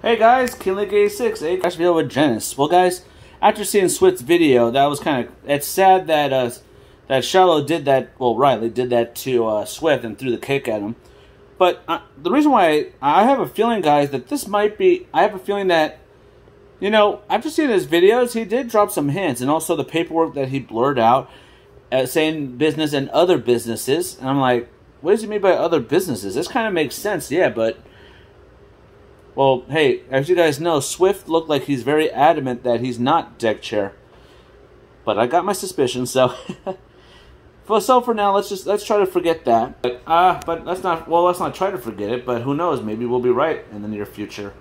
Hey guys, KingLake86, hey guys, video with Genesis. Well guys, after seeing Swift's video, that was kind of, it's sad that, uh, that Shiloh did that, well Riley did that to, uh, Swift and threw the cake at him. But, uh, the reason why, I have a feeling guys, that this might be, I have a feeling that, you know, after seeing his videos, he did drop some hints, and also the paperwork that he blurred out, uh, saying business and other businesses, and I'm like, what does he mean by other businesses? This kind of makes sense, yeah, but well, hey, as you guys know, Swift looked like he's very adamant that he's not deck chair. But I got my suspicions, so so for now, let's just let's try to forget that. But uh, but let's not well, let's not try to forget it. But who knows? Maybe we'll be right in the near future.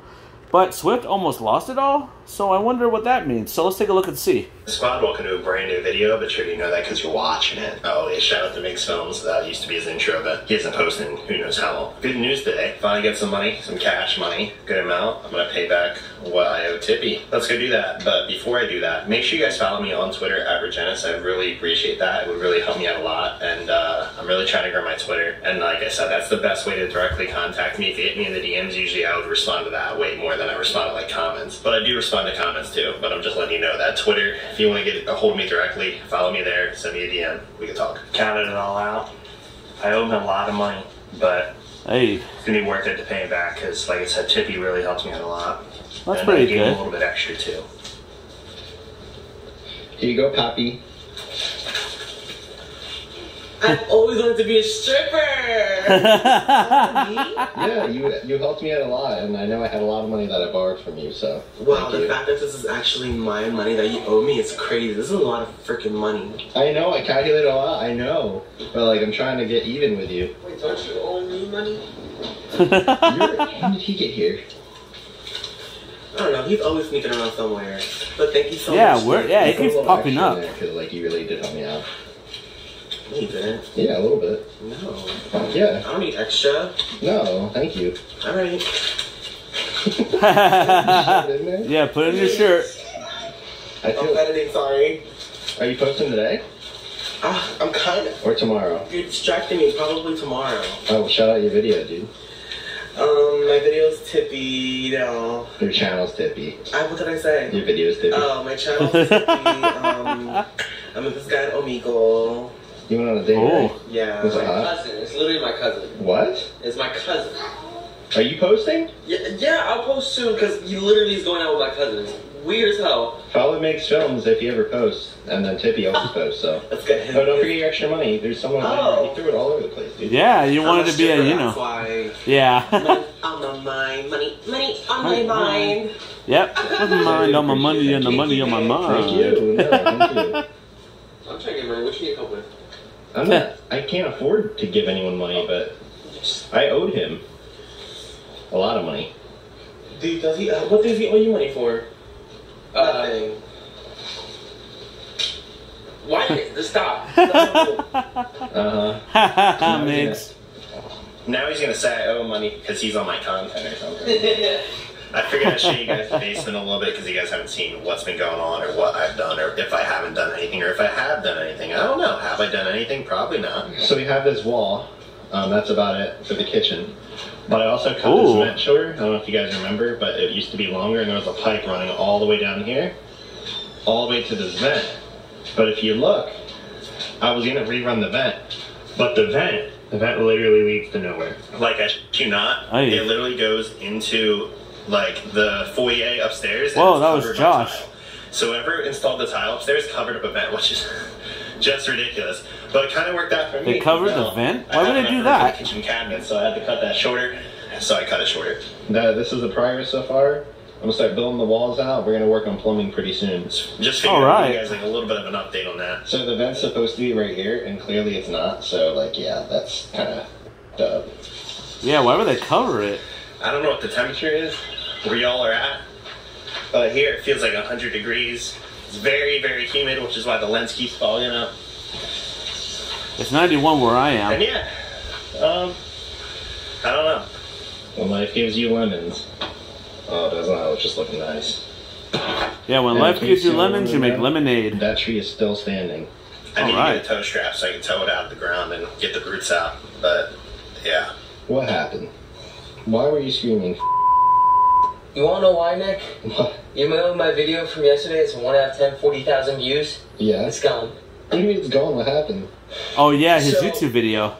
But Swift almost lost it all, so I wonder what that means. So let's take a look and see. Squad, welcome to a brand new video, but sure you know that because you're watching it. Oh, yeah, shout out to Mix Films. That used to be his intro, but he isn't posting who knows how long. Good news today. Finally get some money, some cash money, good amount. I'm gonna pay back what I owe Tippy. Let's go do that. But before I do that, make sure you guys follow me on Twitter at Rugenus. I really appreciate that. It would really help me out a lot. And uh, I'm really trying to grow my Twitter. And like I said, that's the best way to directly contact me. If you hit me in the DMs, usually I would respond to that way more than I respond to like comments. But I do respond to comments too. But I'm just letting you know that Twitter, if you want to get a hold of me directly, follow me there, send me a DM. We can talk. Counted it all out. I owe him a lot of money, but Hey, it's gonna be worth it to pay him back because, like I said, Tippy really helps me out a lot. That's and I pretty gave him good. a little bit extra too. Here you go, Poppy. I've always wanted to be a stripper. Yeah, you you helped me out a lot, and I know I had a lot of money that I borrowed from you, so wow, thank the you. fact that this is actually my money that you owe me is crazy. This is a lot of freaking money. I know I calculated a lot. I know, but like I'm trying to get even with you. Wait, don't you owe me money? You're, did he get here? I don't know. He's always sneaking around somewhere. But thank you so Yeah, much. we're- yeah, Thank he keeps popping up. because like you really did help me out. No, you didn't. Yeah, a little bit. No. Yeah. I don't need extra. No, thank you. All right. Didn't yeah, put it in your shirt. I I'm feel. editing. Sorry. Are you posting today Ah, I'm kind of. or tomorrow? You're distracting me. Probably tomorrow. Oh, shout out your video, dude. Um, my video's tippy. You know. Your channel's tippy. I, what did I say? Your video's tippy. Oh, my channel's tippy. um, I'm with this guy at Omegle. You went on a date, Oh. right? Yeah. Was it my hot? cousin. It's literally my cousin. What? It's my cousin. Are you posting? Yeah, yeah I'll post soon because he literally is going out with my cousin. It's weird as hell. Follow Makes Films if you ever post, and then Tippy also posts. So. Let's get him. Oh, don't forget your extra money. There's someone. Oh. He threw it all over the place, dude. Yeah, you I'm wanted to be a, stripper, you That's know. why. Yeah. money on my mind. Money, money on my Money, mind. yep. Put my mind on my money and the money on my mind. Thank you. No, thank you. I'm trying to get money. What you need help with? I'm not. I can't afford to give anyone money, but I owed him a lot of money. Dude, does he? Uh, what does he owe you money for? Nothing. Why? Stop. Uh huh. Haha, Migs. Now he's gonna say I owe him money because he's on my content or something. I figured I'd show you guys the basement a little bit because you guys haven't seen what's been going on or what I've done or if I I done anything? Probably not. So we have this wall. Um, that's about it for the kitchen. But I also cut Ooh. this vent shorter. I don't know if you guys remember, but it used to be longer, and there was a pipe running all the way down here, all the way to this vent. But if you look, I was gonna rerun the vent, but the vent, the vent literally leads to nowhere. Like I shit you not, Aye. it literally goes into like the foyer upstairs. Whoa, that was covered Josh. So whoever installed the tile upstairs covered up a vent, which is just ridiculous. But it kind of worked out for me. They covered the vent? Why would they do enough room for that? the Kitchen cabinet, so I had to cut that shorter. So I cut it shorter. That this is the progress so far. I'm gonna start building the walls out. We're gonna work on plumbing pretty soon. Just figured right. you guys like a little bit of an update on that. So the vent's supposed to be right here, and clearly it's not. So like, yeah, that's kind of dub. Yeah, why would they cover it? I don't know what the temperature is where y'all are at, but here it feels like 100 degrees. It's very, very humid, which is why the lens keeps fogging up. It's 91 where I am. And yeah, um, I don't know. When life gives you lemons. Oh, doesn't that? It's just looking nice. Yeah, when Yeah, life gives you lemons, you make lemonade. That tree is still standing. I need Alright. to get a toe strap so I can tow it out of the ground and get the roots out. But yeah, What happened? Why were you screaming? You wanna know why, Nick? What? You know my video from yesterday? It's one out of 10, 40,000 views. Yeah. It's gone. What do you mean it's gone? What happened? Oh yeah, his So- YouTube video.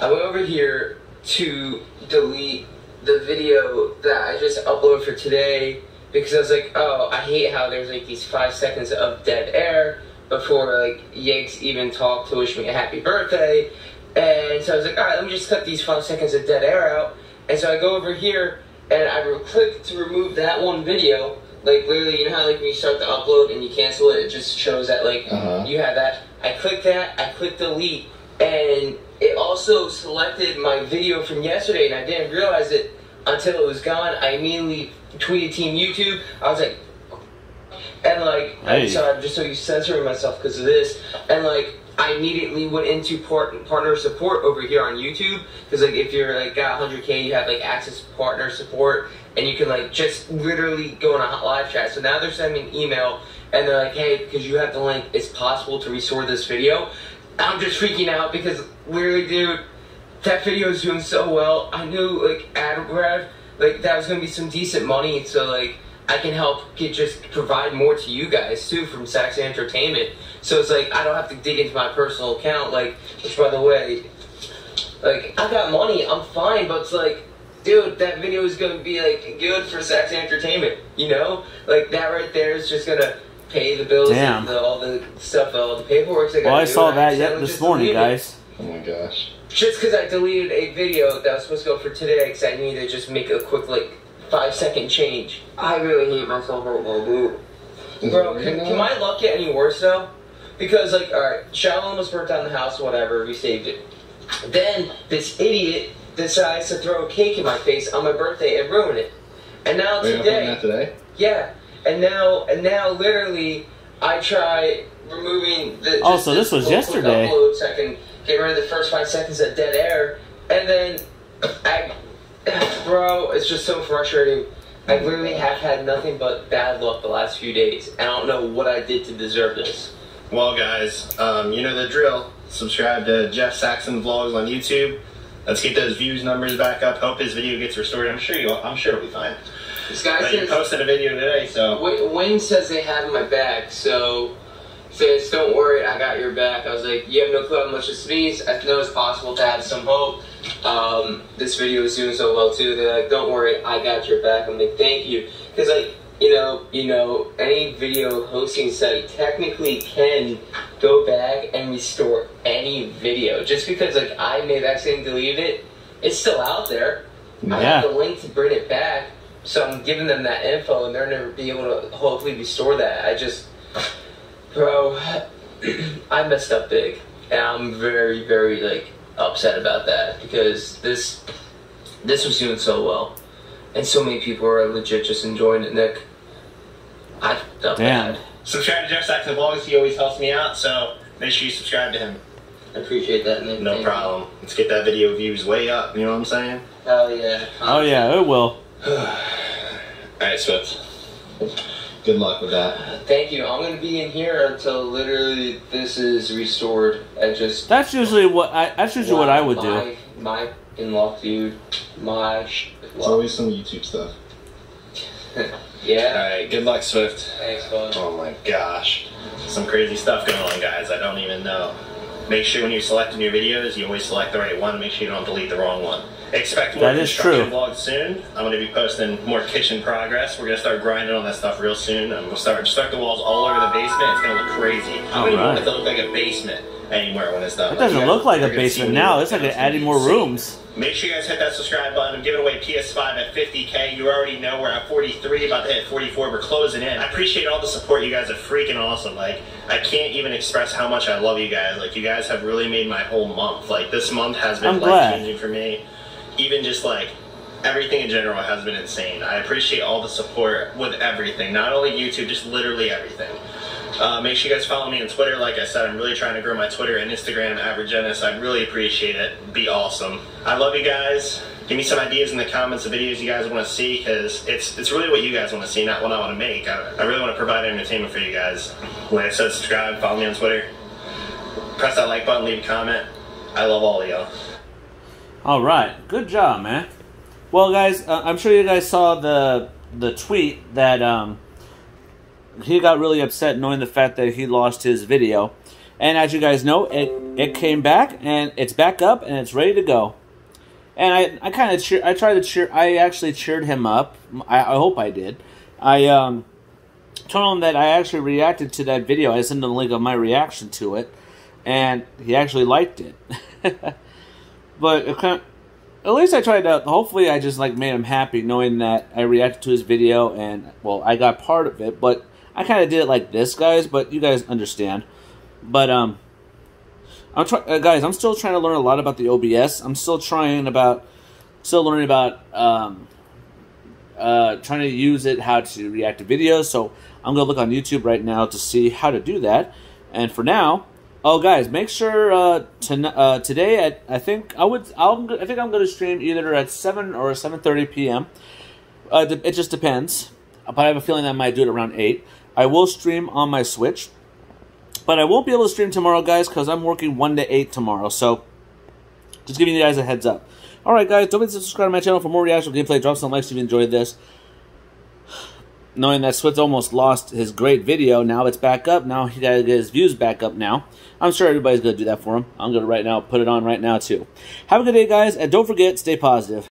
I went over here to delete the video that I just uploaded for today because I was like, oh, I hate how there's like these five seconds of dead air before like Yanks even talked to wish me a happy birthday. And so I was like, all right, let me just cut these five seconds of dead air out. And so I go over here and I click to remove that one video. Like literally, you know how like when you start to upload and you cancel it, it just shows that like Uh-huh. you have that. I click that, I click delete, and it also selected my video from yesterday, and I didn't realize it until it was gone. I immediately tweeted Team YouTube. I was like, and like, Hey. I'm sorry, I'm just so used to censoring myself because of this, and like. I immediately went into part, partner support over here on YouTube because like if you're like got 100k, you have like access to partner support, and you can like just literally go in a live chat. So now they're sending me an email and they're like, hey, because you have the link, it's possible to restore this video. I'm just freaking out because literally, dude, that video is doing so well. I knew like ad grab, like that was gonna be some decent money, so like I can help get just provide more to you guys too from Saxon Entertainment. So it's like I don't have to dig into my personal account, like which by the way, like I got money, I'm fine, but it's like dude, that video is gonna be like good for Saxon Entertainment, you know? Like that right there is just gonna pay the bills Damn. and the, all the stuff, all the paperwork. I Well, I do, saw and that yet this morning, deleted guys. Oh my gosh. Just because I deleted a video that was supposed to go for today because I needed to just make a quick, like, five second change. I really hate myself right now, dude. Bro, can, can my luck get any worse, though? Because, like, alright, Shallow almost burnt down the house, whatever, we saved it. Then, this idiot decides to throw a cake in my face on my birthday and ruin it. And now Wait, today... that today? Yeah, and now and now literally I try removing the. Oh, so this was yesterday. Upload so I can get rid of the first five seconds of dead air, and then I, bro, it's just so frustrating. I literally have had nothing but bad luck the last few days, and I don't know what I did to deserve this. Well, guys, um, you know the drill. Subscribe to Jeff Saxon Vlogs on YouTube. Let's get those views numbers back up. Hope his video gets restored. I'm sure you. I'm sure it'll be fine. This guy But you says posted a video today, so Wayne says they have my back, so says, "Don't worry, I got your back." I was like, "You have no clue how much this means. I know it's possible to have some hope." Um, this video is doing so well too. They're like, "Don't worry, I got your back." I'm like, "Thank you," because like you know, you know, any video hosting site technically can go back and restore any video. Just because like I may have accidentally deleted it, it's still out there. I have the link to bring it back, so I'm giving them that info, and they're never be able to hopefully restore that. I just, bro, I messed up big, and I'm very, very like upset about that because this, this was doing so well, and so many people are legit just enjoying it. Nick, I fucked up Damn. bad. subscribe to Jeff Saxon Vlogs. He always helps me out, so make sure you subscribe to him. I appreciate that, Nick. No Thank you. problem. Let's get that video views way up. You know what I'm saying? Hell yeah. Oh yeah, it will. All right, Swift. Good luck with that. Thank you. I'm gonna be in here until literally this is restored. I just That's usually what I. That's usually what I would do. my, My in luck, dude. My sh- It's luck. always some YouTube stuff. Yeah. All right. good luck, Swift. Thanks, bud. Oh my gosh. Some crazy stuff going on, guys. I don't even know. Make sure when you're selecting your videos, you always select the right one. Make sure you don't delete the wrong one. Expect more That is construction true. vlogs soon. I'm going to be posting more kitchen progress. We're going to start grinding on that stuff real soon. I'm going to start start the walls all over the basement. It's going to look crazy. I don't even want it to look like a basement anywhere when it's done. It doesn't look like a You're gonna see basement now. It's like adding more rooms. Make sure you guys hit that subscribe button. I'm giving away PS5 at 50k. You already know we're at 43, about to hit 44. We're closing in. I appreciate all the support. You guys are freaking awesome. Like, I can't even express how much I love you guys. Like, you guys have really made my whole month. Like, this month has been life changing for me. Even just like everything in general has been insane. I appreciate all the support with everything, not only YouTube, just literally everything. Uh, make sure you guys follow me on Twitter. Like I said, I'm really trying to grow my Twitter and Instagram, Averagenus. I'd really appreciate it. Be awesome. I love you guys. Give me some ideas in the comments of videos you guys want to see, because it's it's really what you guys want to see, not what I want to make. I, I really want to provide entertainment for you guys. Like I said, subscribe, follow me on Twitter, press that like button, leave a comment. I love all of y'all. All right, good job, man. Well, guys, uh, I'm sure you guys saw the the tweet that um, he got really upset knowing the fact that he lost his video. And as you guys know, it it came back and it's back up and it's ready to go. And I, I kind of cheer. I tried to cheer. I actually cheered him up. I, I hope I did. I um, told him that I actually reacted to that video. I sent him the link of my reaction to it, and he actually liked it. but kind of, at least I tried to. Hopefully, I just like made him happy, knowing that I reacted to his video, and well, I got part of it. But I kind of did it like this, guys. But you guys understand. But um, I'm trying, uh, guys. I'm still trying to learn a lot about the OBS. I'm still trying about, still learning about um, uh, trying to use it how to react to videos. So I'm gonna look on YouTube right now to see how to do that. And for now, Oh, guys, make sure uh, to, uh, today at I think I would I'll, I think I'm going to stream either at seven or seven thirty p.m. Uh, it just depends, but I have a feeling I might do it around eight. I will stream on my Switch, but I won't be able to stream tomorrow, guys, because I'm working one to eight tomorrow. So, just giving you guys a heads up. All right, guys, don't forget to subscribe to my channel for more reaction gameplay. Drop some likes if you enjoyed this knowing that Switz almost lost his great video. Now it's back up. Now he got to get his views back up now. I'm sure everybody's going to do that for him. I'm going to right now put it on right now too. Have a good day, guys, and don't forget, stay positive.